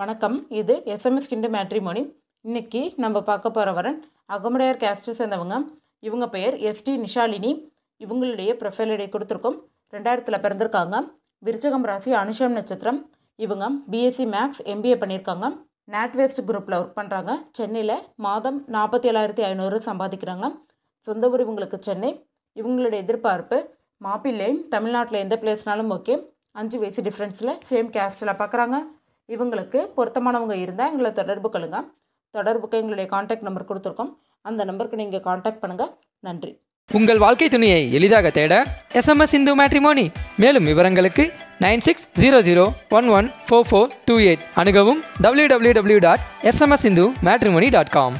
வணக்கம். இது எஸ்எம்எஸ் கிண்டு மேட்ரிமோனி இன்னைக்கு நம்ம பார்க்க போகிற வரன் அகமுடையார் கேஸ்ட்டை சேர்ந்தவங்க. இவங்க பெயர் எஸ்டி நிஷாலினி. இவங்களுடைய ப்ரொஃபைல் கொடுத்துருக்கோம். ரெண்டாயிரத்தில் பிறந்திருக்காங்க. விருச்சகம் ராசி அனுஷம் நட்சத்திரம். இவங்க பிஎஸ்சி மேக்ஸ் எம்பிஏ பண்ணியிருக்காங்க நாட்வேஸ்ட் குரூப்பில் ஒர்க் பண்ணுறாங்க சென்னையில் மாதம் நாற்பத்தி ஏழாயிரத்தி ஐநூறு சம்பாதிக்கிறாங்க. சொந்த ஊர் இவங்களுக்கு சென்னை. இவங்களுடைய எதிர்பார்ப்பு மாப்பிள்ளையும் தமிழ்நாட்டில் எந்த பிளேஸ்னாலும் ஓகே அஞ்சு வயசு டிஃப்ரென்ஸில் சேம் கேஸ்டில் பார்க்குறாங்க இவங்களுக்கு பொருத்தமானவங்க இருந்தால் எங்களை தொடர்பு கொள்ளுங்க. தொடர்புக்கு எங்களுடைய காண்டாக்ட் நம்பர் கொடுத்துருக்கோம். அந்த நம்பருக்கு நீங்கள் காண்டாக்ட் பண்ணுங்கள் நன்றி. உங்கள் வாழ்க்கை துணையை எளிதாக தேட எஸ்எம்எஸ் இந்து மேட்ரிமோனி மேலும் விவரங்களுக்கு nine six zero zero one one four four two eight அணுகவும் W W W dot SMS Hindu matrimony dot com